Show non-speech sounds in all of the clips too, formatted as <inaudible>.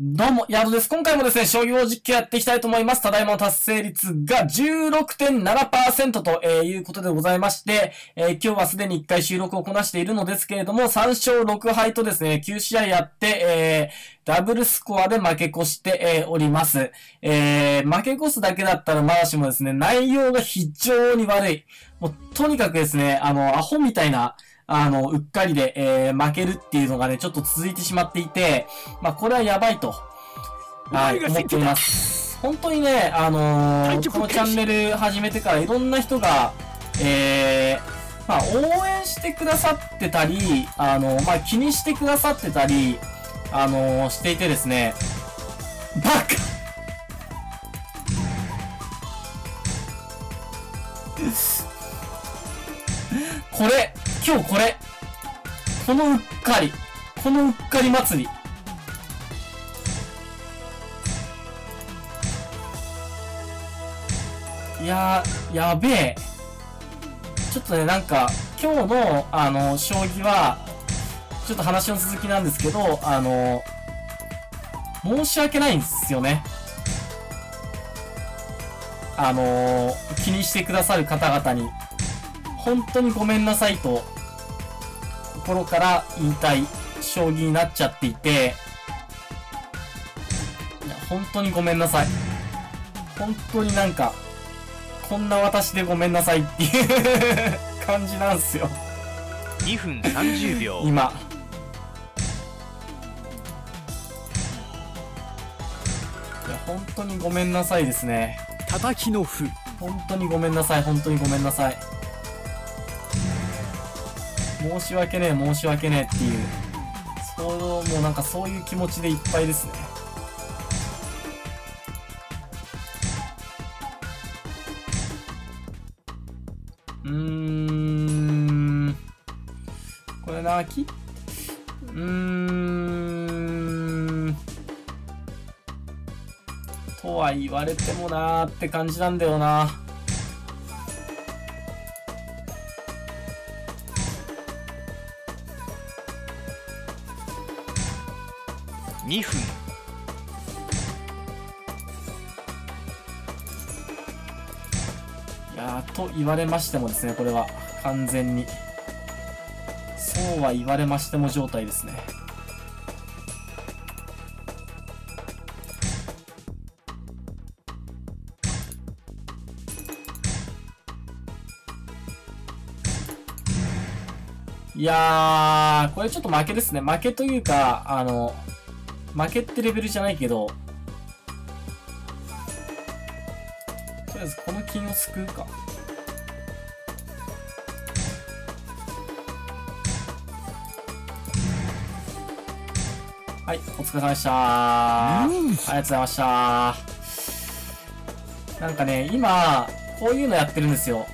どうも、ヤードです。今回もですね、商業実況やっていきたいと思います。ただいまの達成率が16.7%と、えいうことでございまして、えー今日はすでに1回収録をこなしているのですけれども、3勝6敗とですね、9試合やって、えーダブルスコアで負け越して、えおります。えー負け越すだけだったらまだしもですね、内容が非常に悪い。もう、とにかくですね、あの、アホみたいな、あの、うっかりで、えー負けるっていうのがね、ちょっと続いてしまっていて、まあ、これはやばいと、はい、思っています。本当にね、あのーこのチャンネル始めてからいろんな人が、えー、まあ、応援してくださってたり、あのまあ、気にしてくださってたり、あのしていてですね、バカ。これ、今日これ、このうっかり、このうっかり祭り。いやー、やべえ。ちょっとね、なんか、今日の、あの、将棋は、ちょっと話の続きなんですけど、あの、申し訳ないんですよね。あの、気にしてくださる方々に、本当にごめんなさいと、心から言いたい将棋になっちゃっていて、いや、本当にごめんなさい。本当になんか、こんな私でごめんなさいっていう感じなんですよ。2分30秒今。いや、本当にごめんなさいですね。叩きの歩本当にごめんなさい、本当にごめんなさい。申し訳ねえ、申し訳ねえっていう。そう、もうなんかそういう気持ちでいっぱいですね。うーん。これな、き、うーん。とは言われてもなーって感じなんだよな。2分いやと言われましてもですね、これは完全に。そうは言われましても状態ですね。いやー、これちょっと負けですね。負けというか、あの、負けってレベルじゃないけど、とりあえずこの金を救うか。はい、お疲れ様でしたありがとうございましたなんかね、今、こういうのやってるんですよ。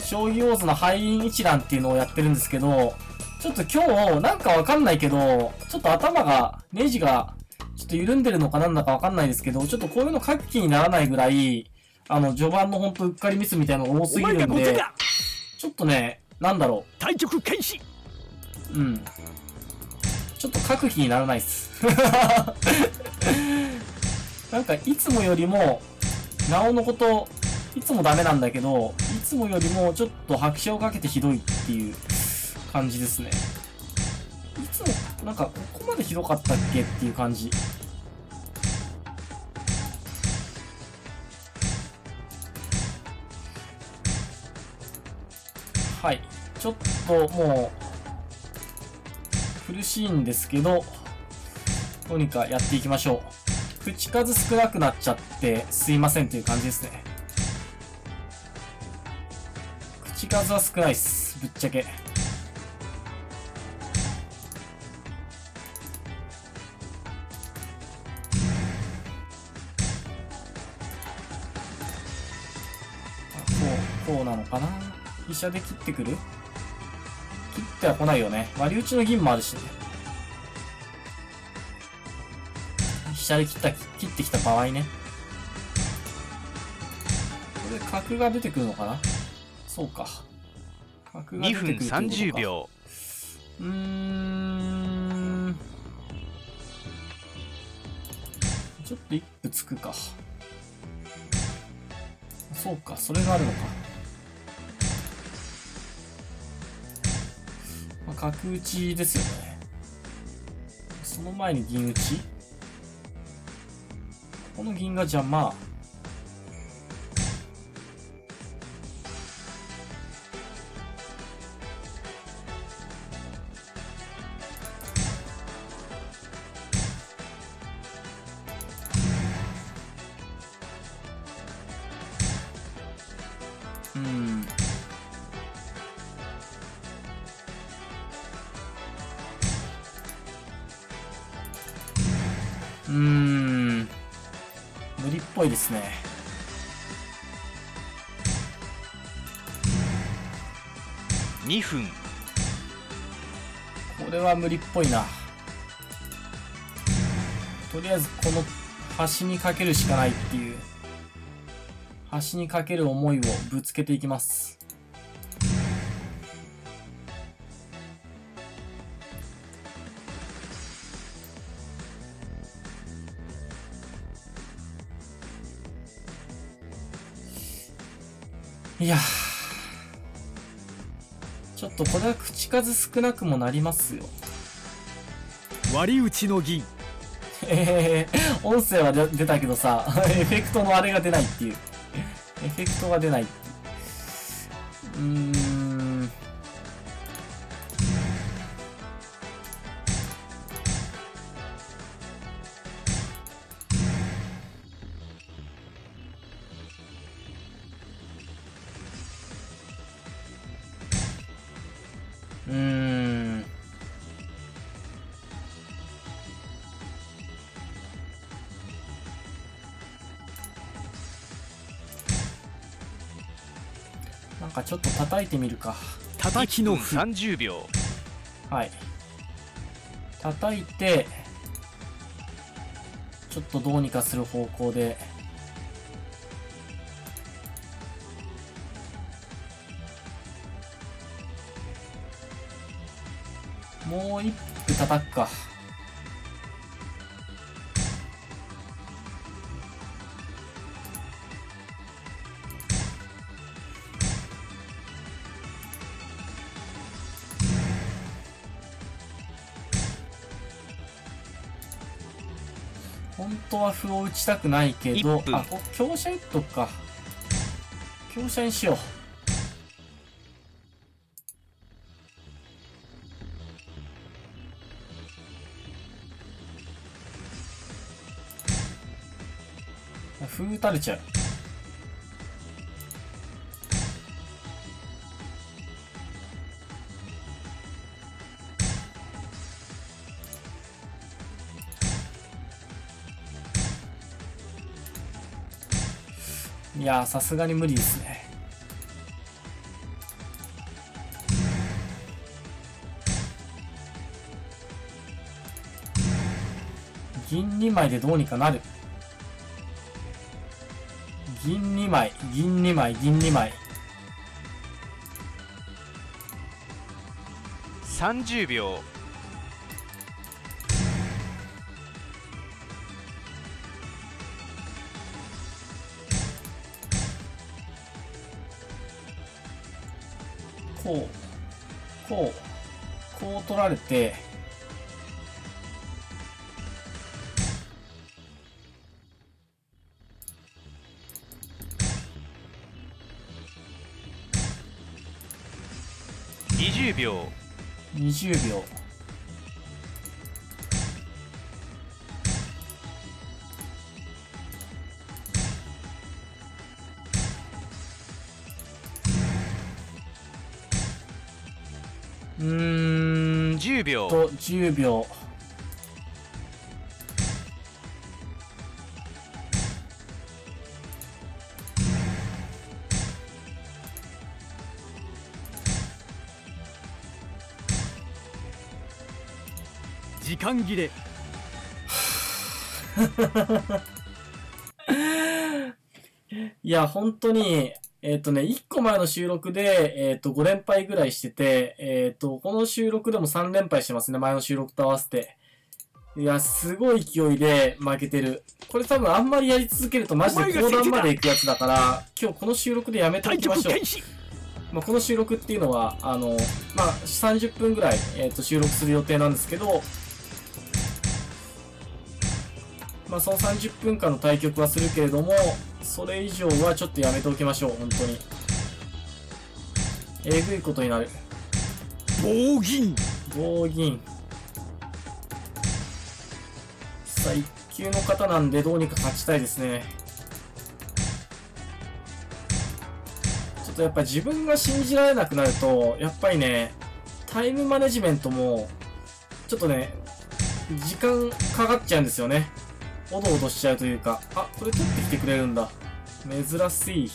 将棋王図の敗因一覧っていうのをやってるんですけど、ちょっと今日、なんかわかんないけど、ちょっと頭が、ネジが、ちょっと緩んでるのかなんだかわかんないですけど、ちょっとこういうの書く気にならないぐらい、あの、序盤のほんとうっかりミスみたいなのが多すぎるんで、ちょっとね、なんだろ対局開始う。うん。ちょっと書く気にならないっす。<laughs> なんか、いつもよりも、なおのこと、いつもダメなんだけど、いつもよりもちょっと拍車をかけてひどいっていう感じですね。いつも、なんか、ここまでひどかったっけっていう感じ。はい。ちょっともう、苦しいんですけど、どうにかやっていきましょう。口数少なくなっちゃってすいませんっていう感じですね。口数は少ないっす。ぶっちゃけ。かな？飛車で切ってくる？切っては来ないよね。割り打ちの銀もあるしね。飛車で切った、切ってきた場合ね。これ角が出てくるのかな？そうか。角が出2分てくるってことか30。秒うーん。ちょっと一歩つくか。そうか、それがあるのか。角打ちですよね。その前に銀打ち？この銀が邪魔。うん。無理っぽいな。とりあえずこの端にかけるしかないっていう。端にかける思いをぶつけていきます。いやちょっとこれは口数少なくもなりますよ。割り打ちの銀えー、音声は出たけどさ、<laughs> エフェクトのあれが出ないっていう。エフェクトが出ないっていう。うーん。かちょっと叩いてみるか。叩きの歩30秒はい。叩いて、ちょっとどうにかする方向で。もう一歩叩くか。当は歩を打ちたくないけどあ、こ強者打っとくか。強者にしよう。歩打たれちゃう。や、さすがに無理ですね。銀2枚でどうにかなる。銀2枚、銀2枚、銀2枚。30秒こう、こう、こう取られて、20秒20秒。10秒。時間切れ <laughs> いや、本当に、えっ、とね、1個前の収録で、えっ、と、5連敗ぐらいしてて、えっ、と、この収録でも3連敗してますね、前の収録と合わせて。いや、すごい勢いで負けてる。ここれ多分あんまりやり続けるとマジで高段まで行くやつだから、今日この収録でやめておきましょう。まあ、この収録っていうのは、あの、まあ、30分ぐらい、えっ、と、収録する予定なんですけど、まあ、その30分間の対局はするけれども、それ以上はちょっとやめておきましょう、本当に。えぐいことになる。棒銀棒銀。さあ、1級の方なんでどうにか勝ちたいですね。ちょっとやっぱ自分が信じられなくなると、やっぱりね、タイムマネジメントも、ちょっとね、時間かかっちゃうんですよね。おどおどしちゃうというか。あ、これ取ってきてくれるんだ。珍しい。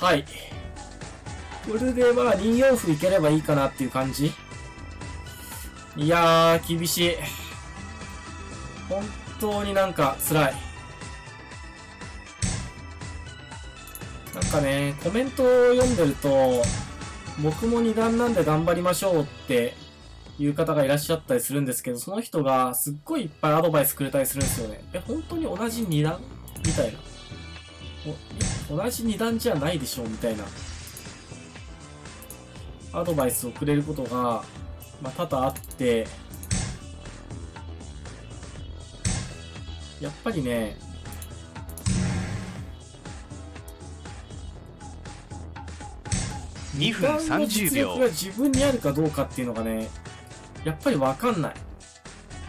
はい。これでまあ2四歩いければいいかなっていう感じ。いやー、厳しい。本当になんか辛い。なんかね、コメントを読んでると、僕も二段なんで頑張りましょうっていう方がいらっしゃったりするんですけど、その人がすっごいいっぱいアドバイスくれたりするんですよね。え、本当に同じ二段みたいな。同じ二段じゃないでしょうみたいな。アドバイスをくれることが、まあ、多々あって、やっぱりね、2分30実力が自分にあるかどうかっていうのがね、やっぱりわかんない。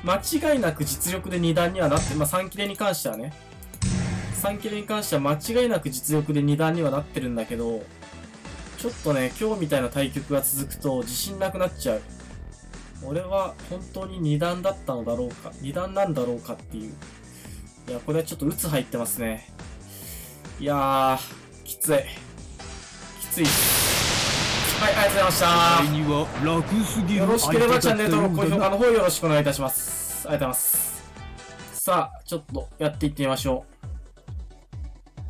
間違いなく実力で2段にはなって、まあ3切れに関してはね、3切れに関しては間違いなく実力で2段にはなってるんだけど、ちょっとね、今日みたいな対局が続くと自信なくなっちゃう。俺は本当に2段だったのだろうか、2段なんだろうかっていう。いや、これはちょっと鬱入ってますね。いやー、きつい。きつい。はい、ありがとうございました。には楽すぎよろしければチャンネル登録、高評価の方よろしくお願いいたします。ありがとうございます。さあ、ちょっとやっていってみましょ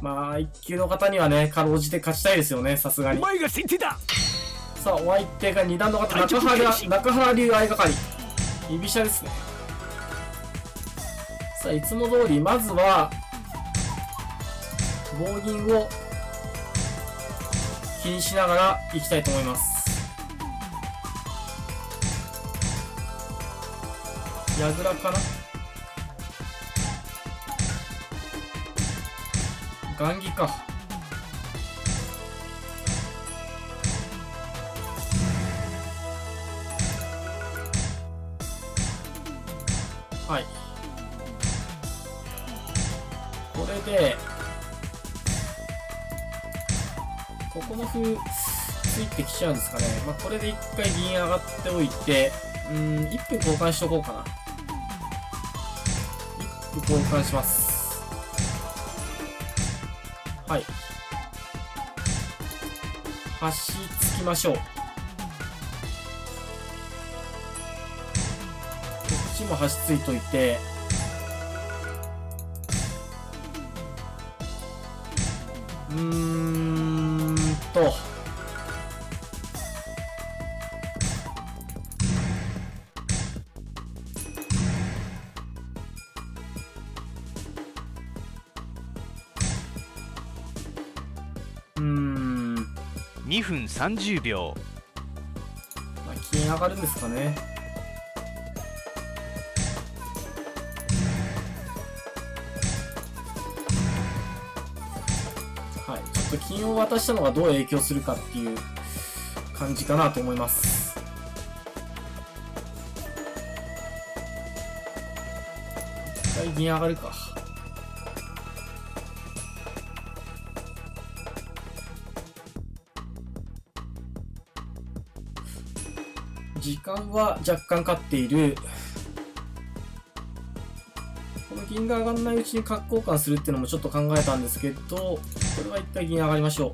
う。まあ、一級の方にはね、かろうじて勝ちたいですよね、さすがに。前が先手ださあ、お相手が二段の方、対中原中原流相掛かり。居飛車ですね。さあ、いつも通り、まずは、棒銀を気にしながら行きたいと思います。矢倉かな雁木か。はい。これで、ここの歩ついてきちゃうんですかね。まあ、これで一回銀上がっておいて、うん、1分交換しとこうかな。1分交換します。はい。端つきましょう。こっちも端ついといて、うんと、うーん、ま2分30秒。あ、金上がるんですかね。金を渡したのがどう影響するかっていう感じかなと思います。一回銀上がるか。時間は若干勝っている。この銀が上がらないうちに角交換するっていうのもちょっと考えたんですけど、これは一回銀上がりましょう。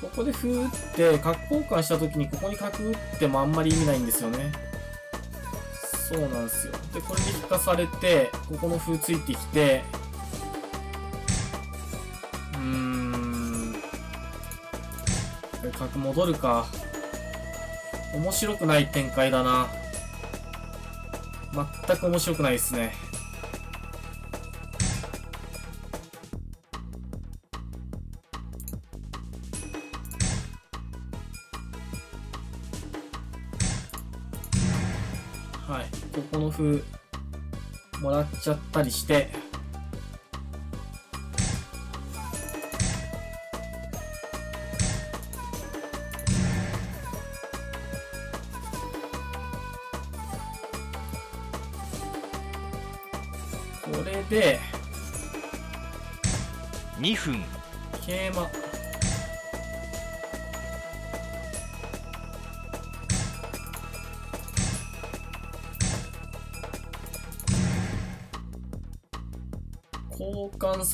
ここで歩打って、角交換した時にここに角打ってもあんまり意味ないんですよね。そうなんですよ。で、これで引かされて、ここの歩ついてきて、うーん。これ角戻るか。面白くない展開だな。全く面白くないですね。ここの風、もらっちゃったりして、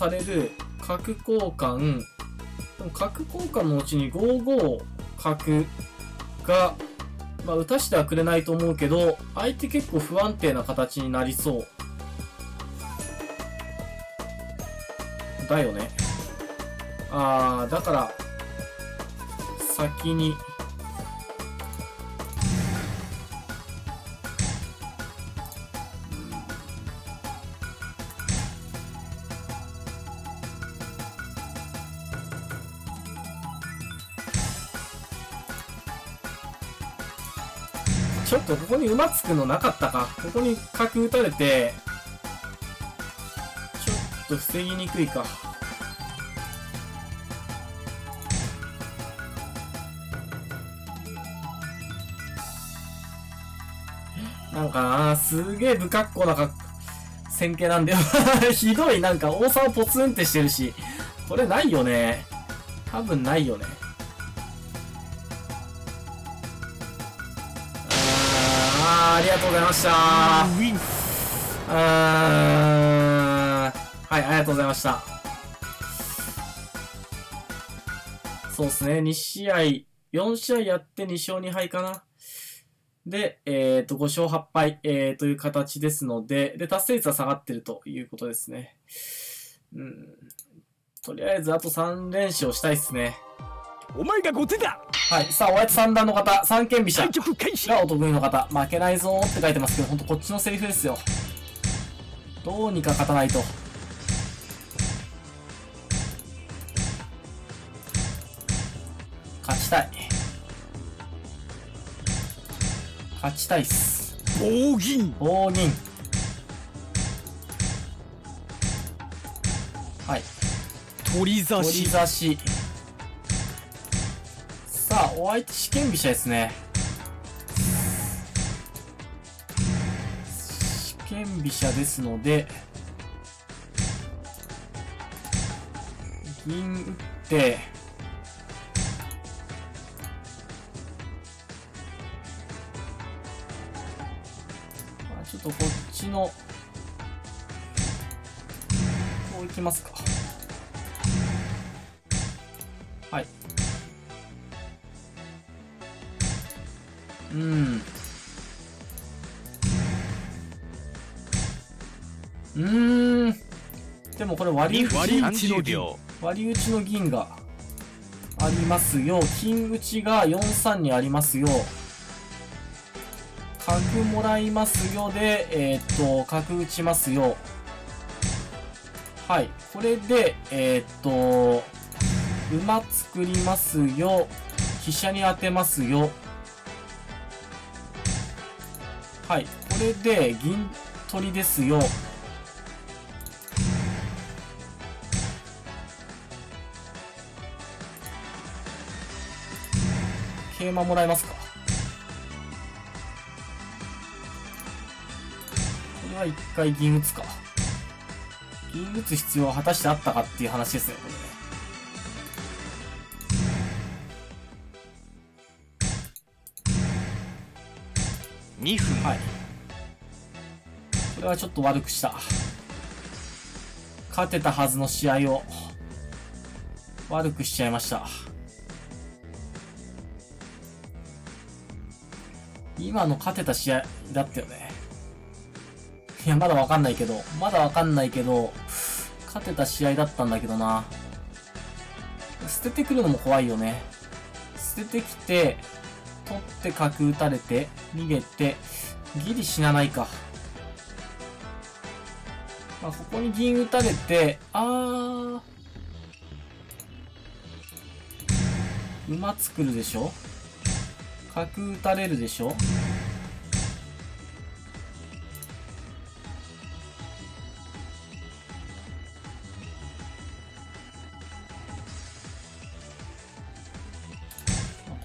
される角交換。でも角交換のうちに5五角が、まあ、打たしてはくれないと思うけど、相手結構不安定な形になりそう。だよね。ああ、だから、先に。ここに馬つくのなかったか。ここに角打たれて、ちょっと防ぎにくいか。なんかな、すげえ不格好なか線形なんだよ。<laughs> ひどい、なんか王様ポツンってしてるし。これないよね。多分ないよね。りがとうございました。あはい、ありがとうございました。そうですね、2試合、4試合やって2勝2敗かな。で、えっ、と、5勝8敗、えー、という形ですので、で、達成率は下がってるということですね。うん。とりあえず、あと3連勝したいですね。お前が後手だはい。さあ、おやつ三段の方、三権飛車がお得意の方、負けないぞーって書いてますけど、ほんとこっちのセリフですよ。どうにか勝たないと。勝ちたい。勝ちたいっす。棒銀棒銀。はい。鳥差取りし差し。あ、お相手試験飛車ですね。試験飛車ですので、銀打って、まあ、ちょっとこっちの、こういきますか。はい。うん。うーん。でもこれ割り打ち、30秒割り打ちの銀がありますよ。金打ちが43にありますよ。角もらいますよで、えーっと、角打ちますよ。はい。これで、えーっと、馬作りますよ。飛車に当てますよ。はい。これで、銀取りですよ。桂馬もらえますか？これは一回銀打つか。銀打つ必要は果たしてあったかっていう話ですね、これね。2分はい。これはちょっと悪くした。勝てたはずの試合を悪くしちゃいました。今の勝てた試合だったよね。いや、まだわかんないけど、まだわかんないけど、勝てた試合だったんだけどな。捨ててくるのも怖いよね。捨ててきて、取って角打たれて、逃げて、ギリ死なないか。まあ、ここに銀打たれて、あー。馬作るでしょ？角打たれるでしょ？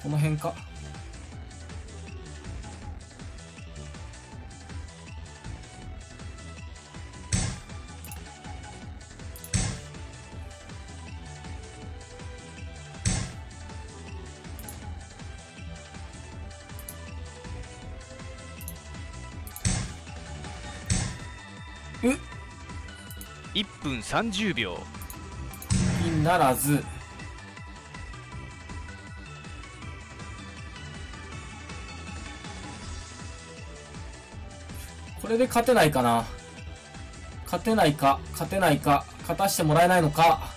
この辺か。30秒銀ならず。これで勝てないかな。勝てないか、勝てないか、勝たしてもらえないのか。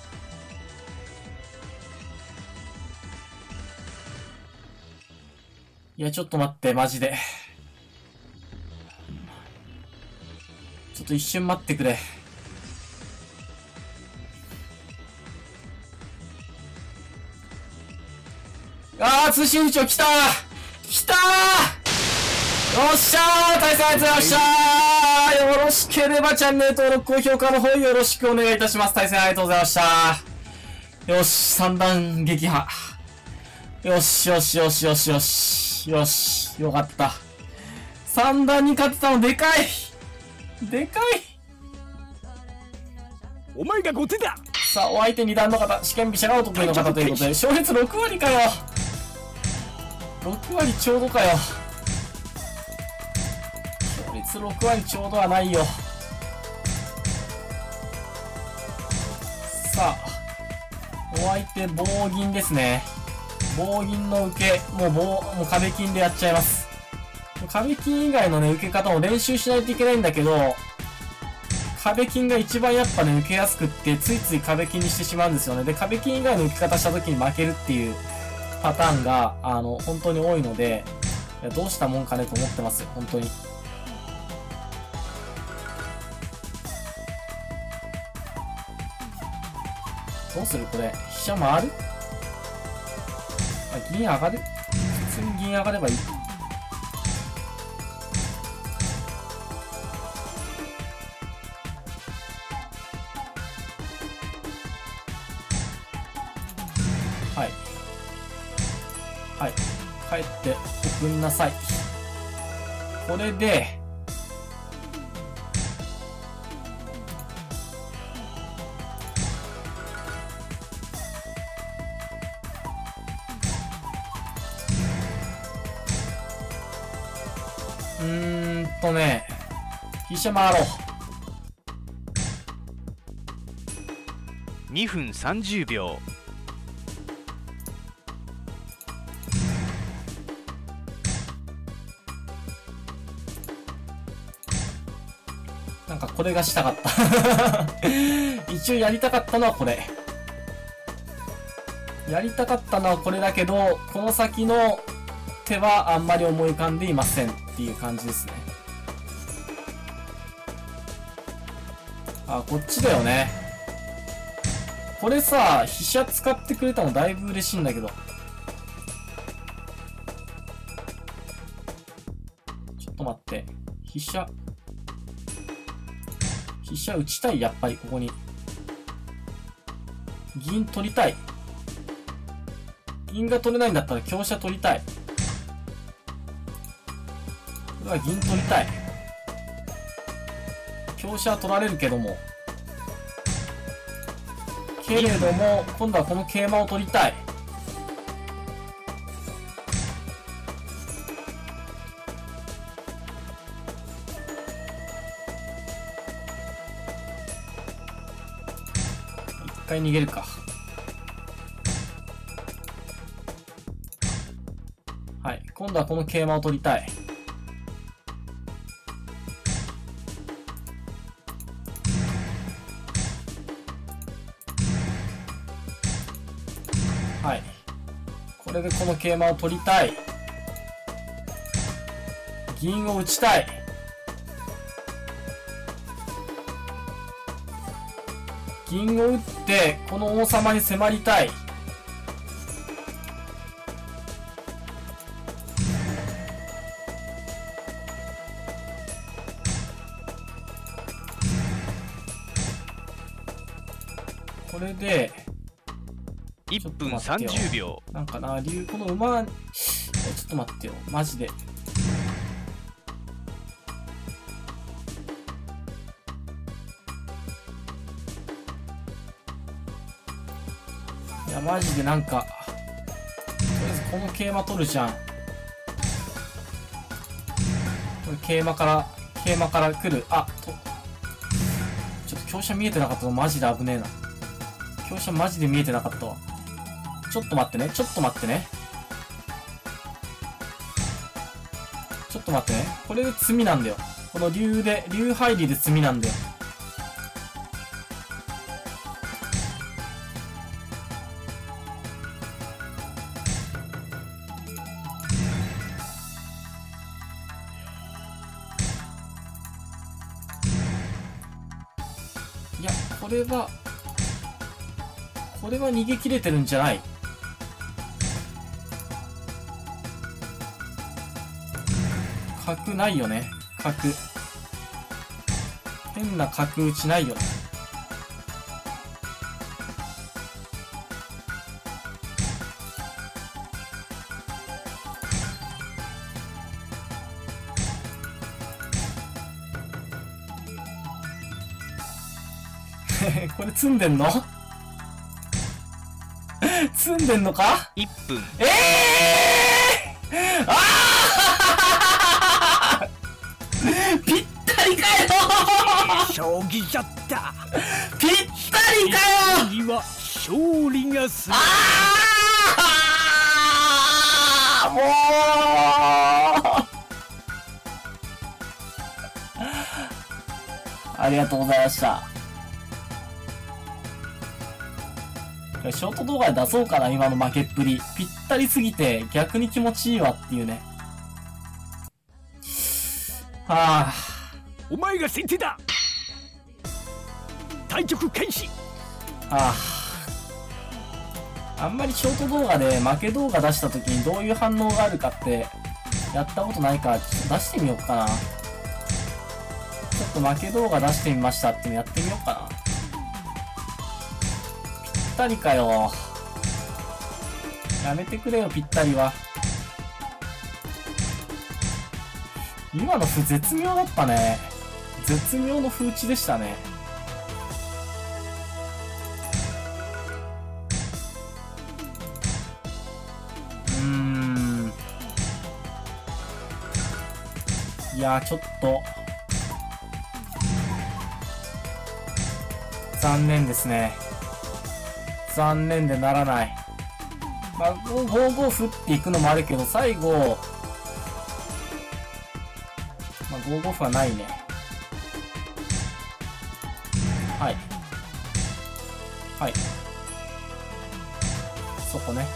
いや、ちょっと待って、マジで。ちょっと一瞬待ってくれ。通信部長来たー。来たー。よっしゃー。対戦ありがとうございましたーよろしければチャンネル登録、高評価の方よろしくお願いいたします。対戦ありがとうございました。よし、三段撃破。よしよしよしよしよし。よし、よかった。三段に勝てたのでかい。でかい。お前が後手だ。さあ、お相手二段の方、試験飛車がお得意の方ということで、勝率6割かよ !6 割ちょうどかよ。勝率6割ちょうどはないよ。さあ、お相手棒銀ですね。棒銀の受け、もう棒、もう壁金でやっちゃいます。壁金以外のね、受け方も練習しないといけないんだけど、壁金が一番やっぱね、受けやすくって、ついつい壁金にしてしまうんですよね。で、壁金以外の受け方した時に負けるっていうパターンが、あの、本当に多いので、いどうしたもんかねと思ってます、本当に。どうするこれ？飛車回る？あ、銀上がる？普通に銀上がればい。い。帰って送んなさい。これで、うーんとね、飛車回ろう。2分30秒なんかこれがしたかった。<laughs> 一応やりたかったのはこれ。やりたかったのはこれだけど、この先の手はあんまり思い浮かんでいませんっていう感じですね。あ、こっちだよね。これさ、飛車使ってくれたのだいぶ嬉しいんだけど。飛車打ちたい、やっぱり、ここに。銀取りたい。銀が取れないんだったら香車取りたい。これは銀取りたい。香車は取られるけども。けれども、今度はこの桂馬を取りたい。逃げるか。はい。今度はこの桂馬を取りたい。はい。これでこの桂馬を取りたい。銀を打ちたい。銀を打って、この王様に迫りたい。これで、1分30秒なんかな、竜、この馬、えちょっと待ってよ、マジで。マジでなんか、とりあえずこの桂馬取るじゃん。これ桂馬から、桂馬から来る。あ、と、ちょっと香車見えてなかったのマジで危ねえな。香車マジで見えてなかったわ。ちょっと待ってね。ちょっと待ってね。ちょっと待ってね。これで詰みなんだよ。この竜で、竜入りで詰みなんだよ。は逃げ切れてるんじゃない角ないよね。角。変な角打ちないよね。<laughs> これ積んでんの？積んでんのか？1分。ええー、ああ <laughs> ぴったりかよ！将棋じゃった。ぴったりかよ！次は勝利がする。ああもう！ありがとうございました。ショート動画で出そうかな、今の負けっぷり。ぴったりすぎて逆に気持ちいいわっていうね。はあ、お前が先手だ対局開始はあ。あんまりショート動画で負け動画出した時にどういう反応があるかって、やったことないから、ちょっと出してみようかな。ちょっと負け動画出してみましたってやってみようかな。ったりかよ。やめてくれよ、ぴったりは。今の歩絶妙だったね。絶妙の風打ちでしたね。うん。いや、ちょっと。残念ですね。残念でならない。まあ、5 5五歩っていくのもあるけど、最後、まあ、5五歩はないね。はい。はい。そこね。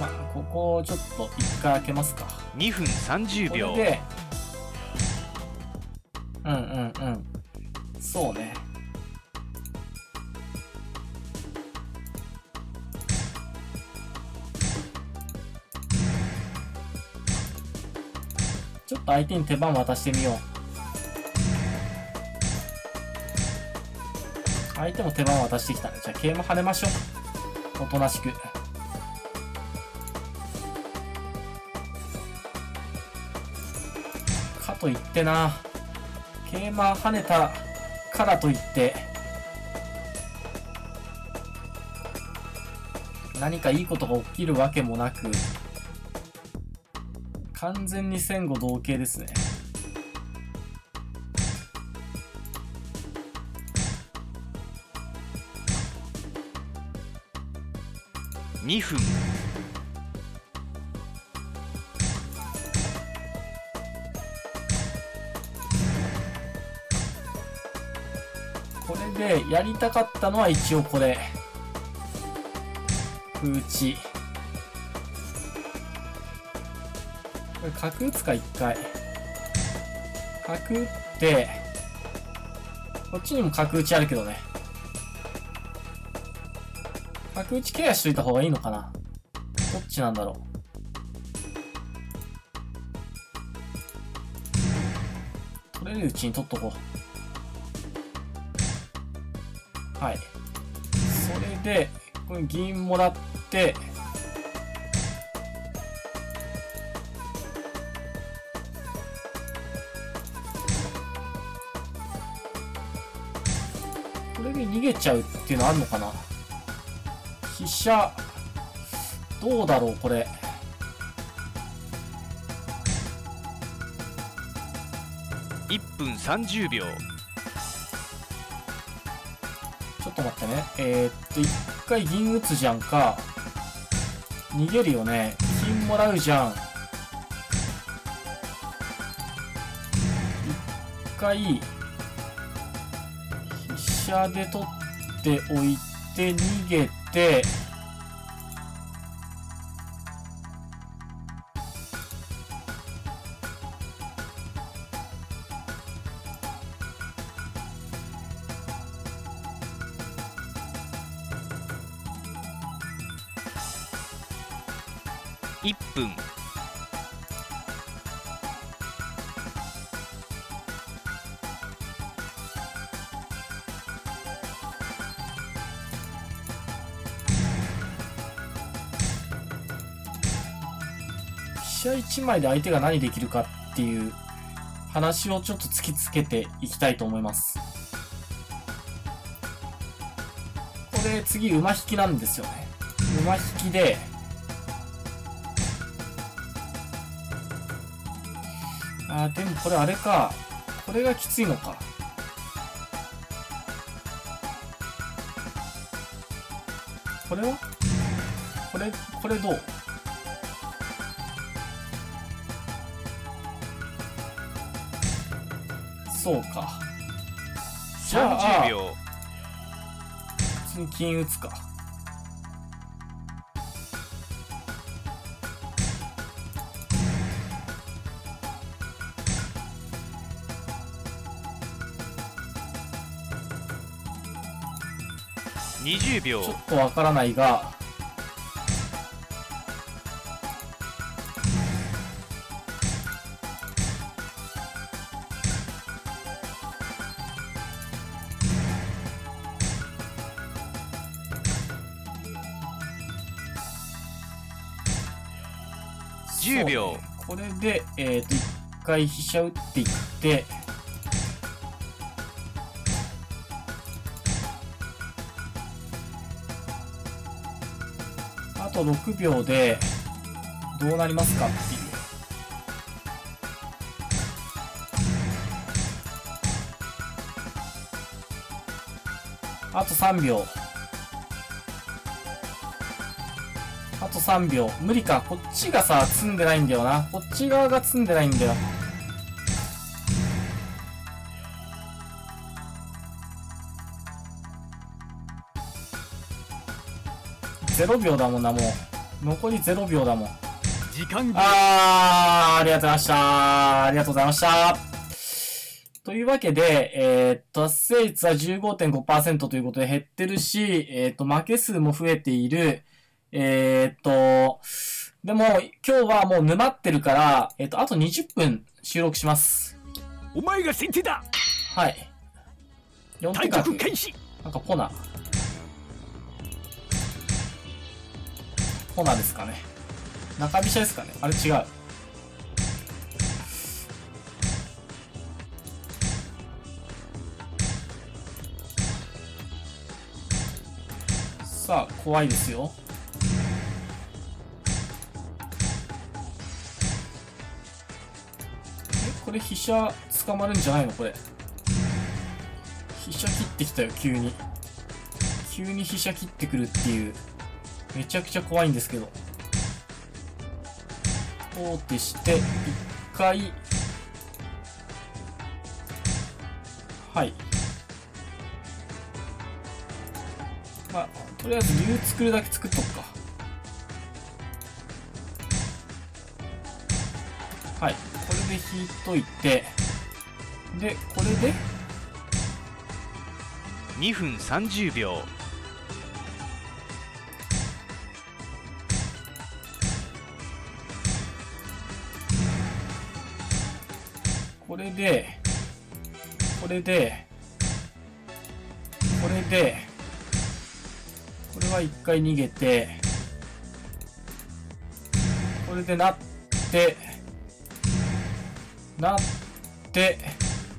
まあ、ここをちょっと一回開けますか。2分30秒で、うんうんうん。そうね。相手に手番渡してみよう。相手も手番渡してきたね。じゃあ桂馬跳ねましょう。おとなしく。かといってな桂馬跳ねたからといって何かいいことが起きるわけもなく完全に戦後同型ですね。2分。これでやりたかったのは一応これ。風打れ角打つか一回。角打ってこっちにも角打ちあるけどね。角打ちケアしといた方がいいのかな。どっちなんだろう。取れるうちに取っとこう。はい。それでこれ銀もらって逃げちゃうっていうのあるのかな？飛車どうだろうこれ？1分30秒。ちょっと待ってね。えー、っと一回銀打つじゃんか。逃げるよね。金もらうじゃん。一回飛車で取っておいて逃げて1枚で相手が何できるかっていう話をちょっと突きつけていきたいと思います。これ次馬引きなんですよね。馬引きで、あーでもこれあれか。これがきついのか。これは？これ、これどう？そうか。じゃあ30秒普通に金打つか。20秒ちょっとわからないが、回飛車打っていって、あと6秒で、どうなりますかっていう。あと3秒。あと3秒。無理か。こっちがさ、積んでないんだよな。こっち側が積んでないんだよ。0秒だもんな、もう。残り0秒だもん。時間あー、ありがとうございました。ありがとうございました。というわけで、えー達成率は15.5%ということで減ってるし、えーっと、負け数も増えている。えーっと、でも、今日はもう沼ってるから、えーっと、あと20分収録します。お前が先手だはい。4対手角。局開始なんかポナ。ポナですかね。中飛車ですかね。あれ違う。さあ、怖いですよ。え、これ飛車捕まるんじゃないの？これ。飛車切ってきたよ、急に。急に飛車切ってくるっていう。めちゃくちゃ怖いんですけど。王手して、一回。はい。まあ、とりあえず竜作るだけ作っとくか。はい。これで引いといて、で、これで、2分30秒これで、これで、これで、これは一回逃げて、これでなって、なって、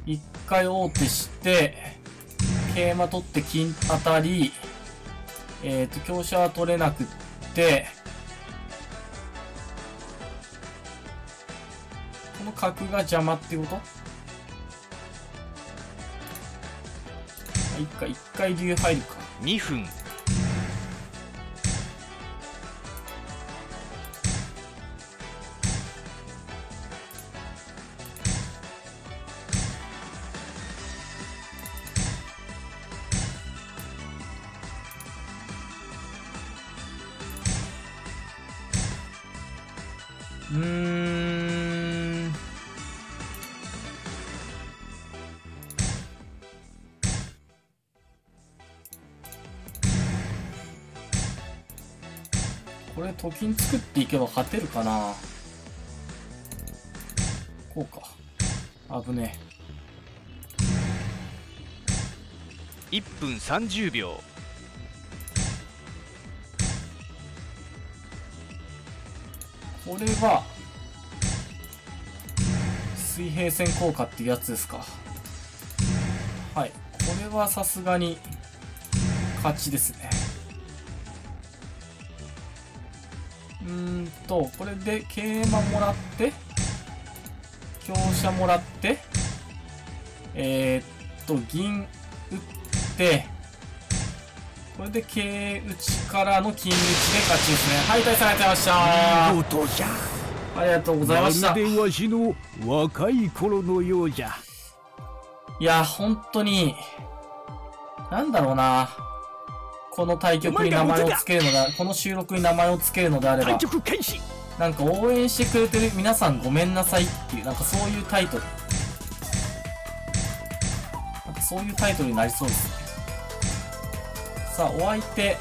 一回王手して、桂馬取って金当たり、えっ、と、香車は取れなくって、角が邪魔ってこと？一回、一回竜入るか。2分と金作っていけば勝てるかなこうか。危ね1分30秒え。これは、水平線効果っていうやつですか。はい。これはさすがに、勝ちですね。うーんと、これで桂馬もらって、香車もらって、えー、っと、銀打って、これで桂打ちからの金打ちで勝ちですね。はい、大さんありがとうございました。ありがとうございました。でわしの若い頃のようじゃいや、本当に、なんだろうな。この対局に名前を付けるのだ、この収録に名前を付けるのであれ対ば、なんか応援してくれてる皆さんごめんなさいっていう、なんかそういうタイトル。なんかそういうタイトルになりそうですね。さあ、お相手、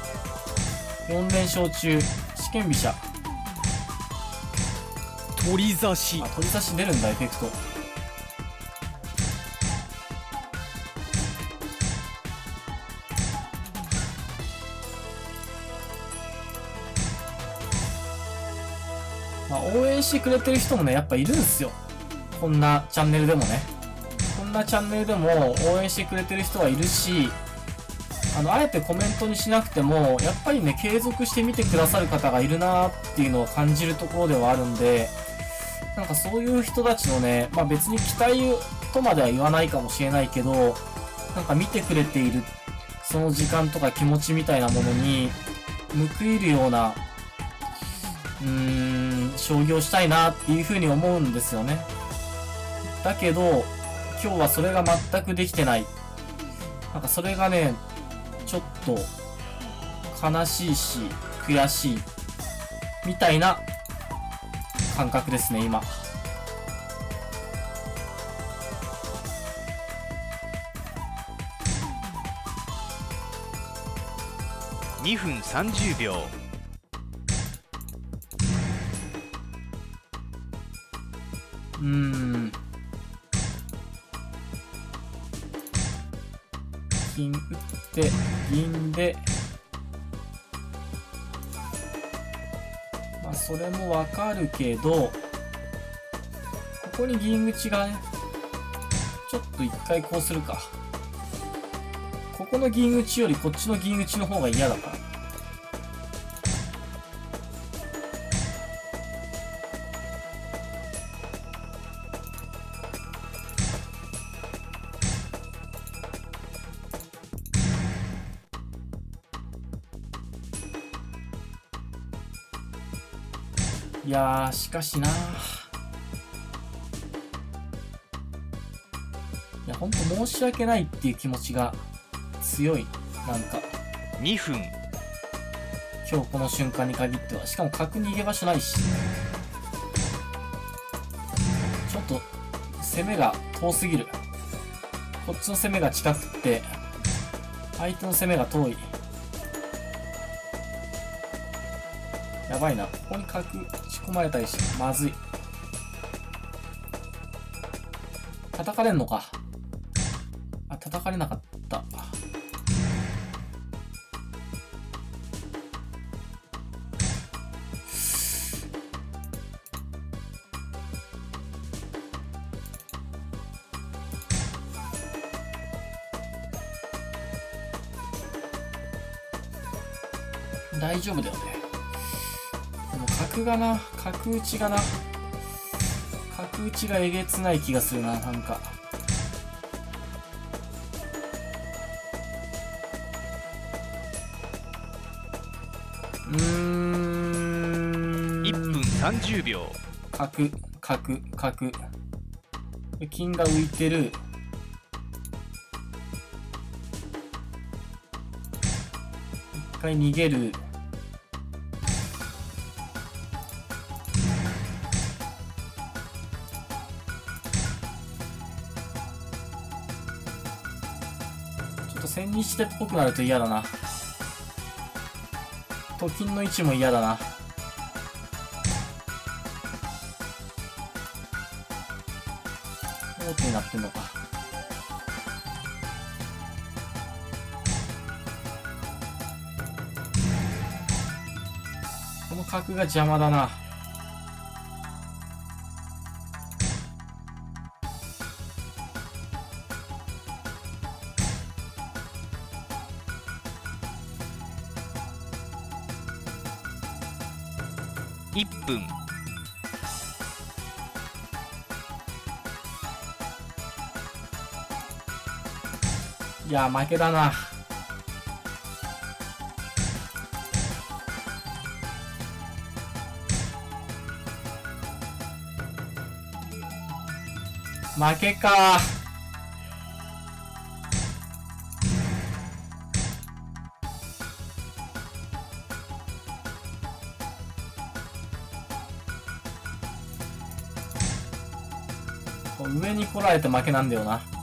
4連勝中、試験飛車。取り差しあ、取り差し出るんだ、エフェクト。応援してくれてる人もね、やっぱいるんすよ。こんなチャンネルでもね。こんなチャンネルでも応援してくれてる人はいるし、あの、あえてコメントにしなくても、やっぱりね、継続して見てくださる方がいるなっていうのを感じるところではあるんで、なんかそういう人たちのね、まあ別に期待とまでは言わないかもしれないけど、なんか見てくれている、その時間とか気持ちみたいなものに、報いるような、うーん、将棋をしたいなっていうふうに思うんですよね。だけど、今日はそれが全くできてない。なんかそれがね、ちょっと悲しいし、悔しい、みたいな感覚ですね、今。2分30秒うん。金打って、銀で、まあ、それもわかるけど、ここに銀打ちがね、ちょっと一回こうするか。ここの銀打ちよりこっちの銀打ちの方が嫌だから。しかしなー。いや、ほんと申し訳ないっていう気持ちが強い。なんか、2分今日この瞬間に限っては。しかも角逃げ場所ないし。と、攻めが遠すぎる。こっちの攻めが近くって、相手の攻めが遠い。やばいな。ここに角仕込まれたりし、まずい。叩かれんのか。あ、叩かれなかった。大丈夫だよね。角がな、角打ちがな、角打ちがえげつない気がするな、なんか。うーん。1分30秒角、角、角。金が浮いてる。一回逃げる。手っぽくなると嫌だな。と金の位置も嫌だな。王手になってんのか。この角が邪魔だな。いや、負けだな。負けか。上に来られて負けなんだよな。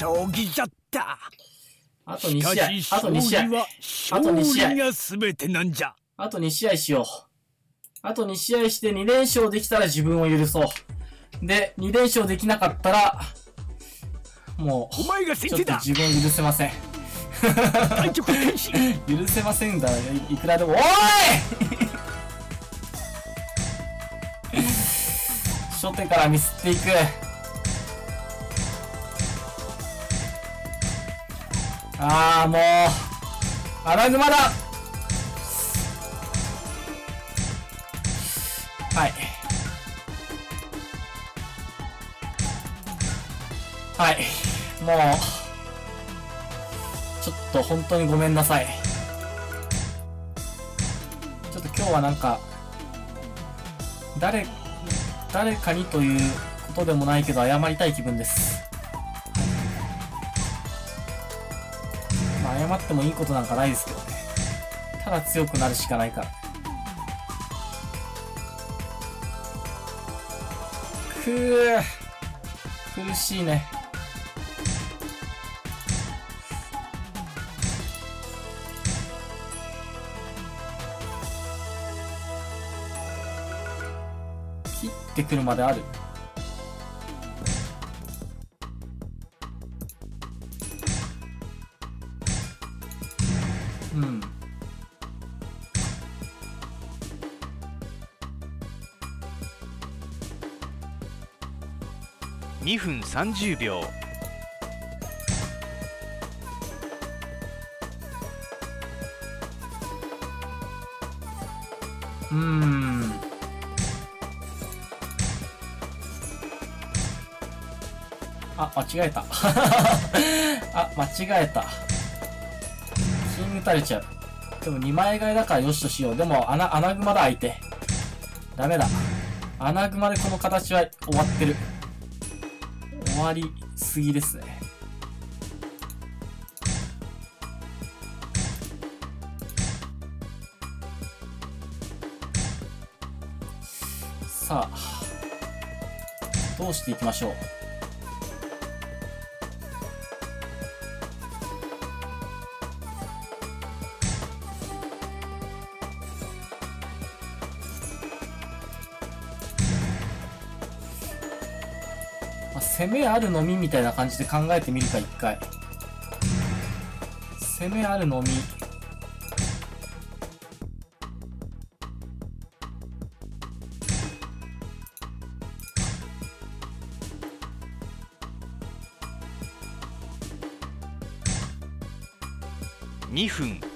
将棋じゃったあと2しか試合し。あと2試合。あと二試合が全てなんじゃあと2試合しよう。あと2試合して2連勝できたら自分を許そう。で、2連勝できなかったら、もう、お前がちょっと先手だ自分を許せません。<laughs> 許せませんだ。いいくらでも。おーい <laughs> 初手からミスっていく。ああ、もう、穴熊だはい。はい。もう、ちょっと本当にごめんなさい。ちょっと今日はなんか、誰、誰かにということでもないけど謝りたい気分です。まあ謝ってもいいことなんかないですけどね。ただ強くなるしかないから。くー。苦しいね。切ってくるまである。30秒うん。あ、間違えた。<laughs> あ、間違えた。金打たれちゃう。でも2枚替えだからよしとしよう。でも穴、穴熊だ相手。ダメだ。穴熊でこの形は終わってる。終わりすぎですね。さあ、どうしていきましょう？攻めあるのみみたいな感じで考えてみるか、一回。攻めあるのみ。2分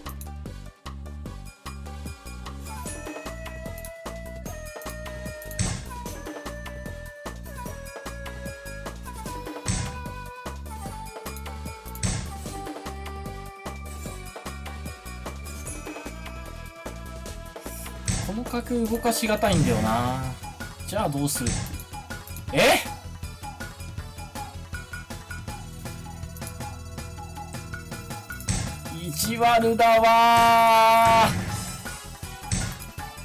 この角動かしがたいんだよな。じゃあどうする？え？意地悪だわ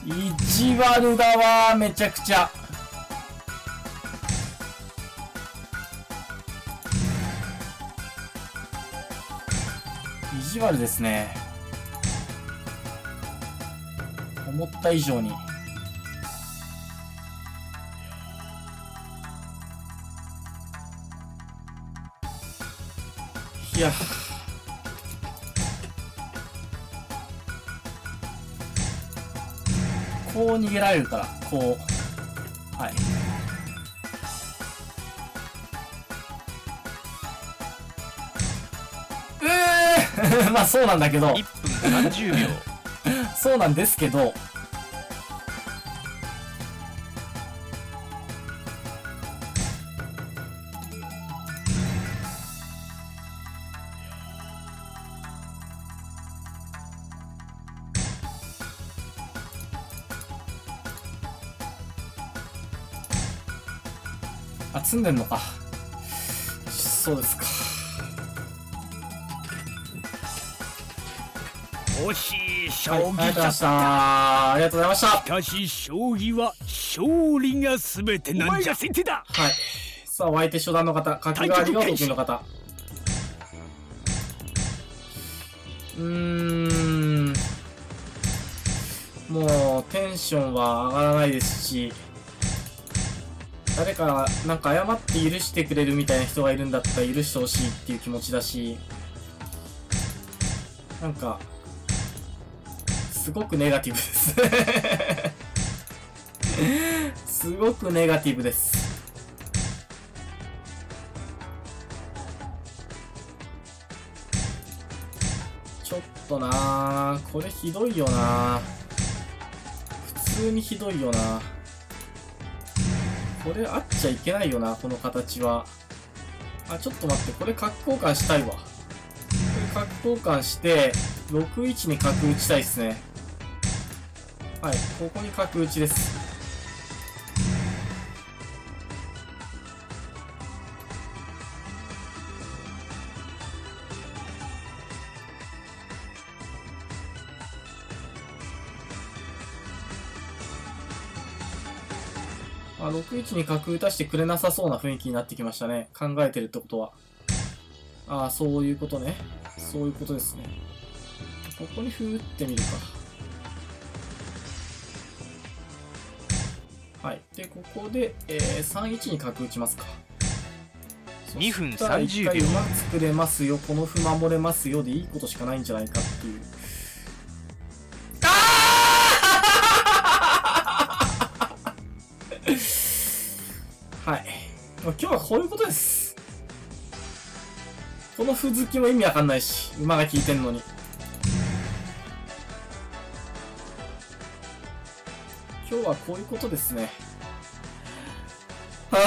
意地悪だわめちゃくちゃ。意地悪ですね。思った以上に。いや。こう逃げられるから、こう。はい。<laughs> まあそうなんだけど。1分30秒 <laughs> そうなんですけど、あ、積んでんのか。そうですか。惜しい将はい、ありがとうございましたた。ありがとうございました。しかし将棋は勝利が全てなんじゃ先手だはい。さあ、お相手初段の方、角換わりがお得意の方。うーん。もう、テンションは上がらないですし、誰か、なんか謝って許してくれるみたいな人がいるんだったら許してほしいっていう気持ちだし、なんか、すごくネガティブです。<laughs> すごくネガティブです。ちょっとなこれひどいよな普通にひどいよなこれあっちゃいけないよなこの形は。あちょっと待ってこれ角交換したいわ。これ角交換して61に角打ちたいっすね。はいここに角打ちです。あ、61に角打たしてくれなさそうな雰囲気になってきましたね。考えてるってことは。ああ、そういうことね。そういうことですね。ここに歩打ってみるか。はい。で、ここで、えー、31に角打ちますか。2分そしたら一30秒回馬作れますよ、この歩守れますよでいいことしかないんじゃないかっていう。今日はこういうことです。この歩好きも意味わかんないし、馬が効いてんのに。今日はこういうことですね。あ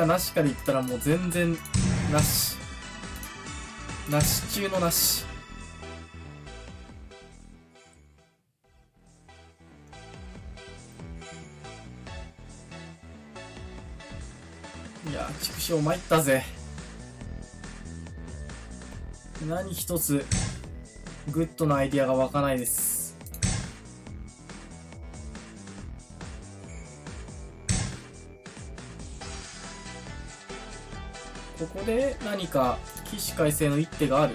かなしかで言ったらもう全然、なし。なし中のなし。いや、畜生参ったぜ。何一つ、グッドなアイディアが湧かないです。ここで何か起死回生の一手がある？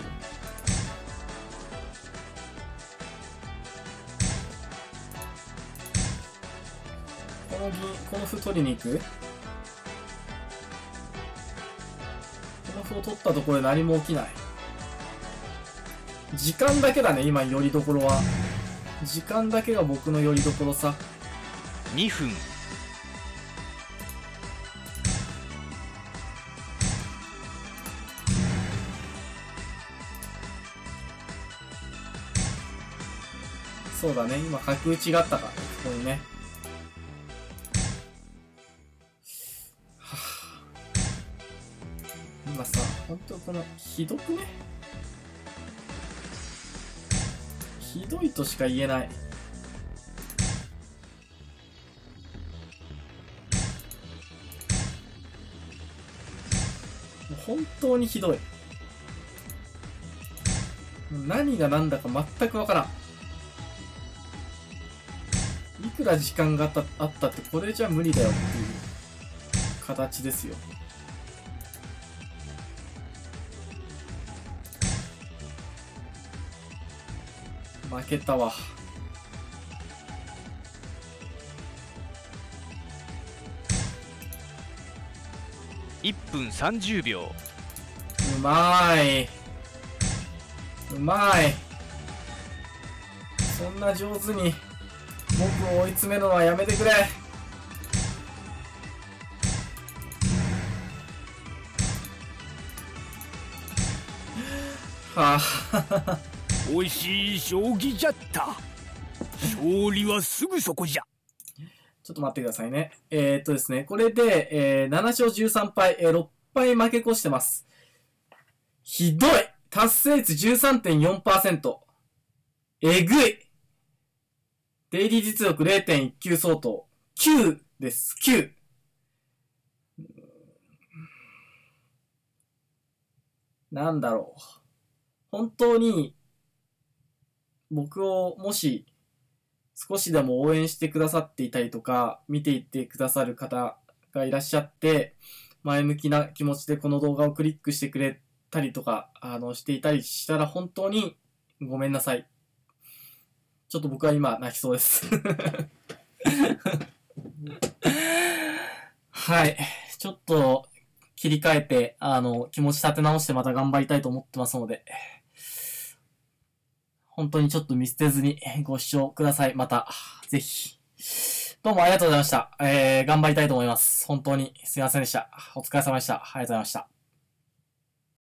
この銀、この歩取りに行く？この歩を取ったところで何も起きない。時間だけだね、今、よりどころは。時間だけが僕のよりどころさ。2分そうだね、今、角打ちがあったから、ここにね。はぁ今さ、ほんとこの、ひどくね？ひどいとしか言えない。もう本当にひどい。何が何だか全くわからん。ら時間があったあったってこれじゃ無理だよっていう形ですよ。負けたわ。1分30秒うまーい。うまい。そんな上手に僕を追い詰めるのはやめてくれ。はあ、美味しい将棋じゃった勝利はすぐそこじゃちょっと待ってくださいね。えー、っとですね、これで、えー、7勝13敗、えー、6敗負け越してます。ひどい達成率13.4%。えぐいデイリー実力0.19相当。9です。9。なんだろう。本当に、僕をもし少しでも応援してくださっていたりとか、見ていってくださる方がいらっしゃって、前向きな気持ちでこの動画をクリックしてくれたりとか、あの、していたりしたら本当にごめんなさい。ちょっと僕は今泣きそうです。はい。ちょっと切り替えて、あの、気持ち立て直してまた頑張りたいと思ってますので、本当にちょっと見捨てずにご視聴ください。また、ぜひ。どうもありがとうございました。えー、頑張りたいと思います。本当にすいませんでした。お疲れ様でした。ありがとうございました。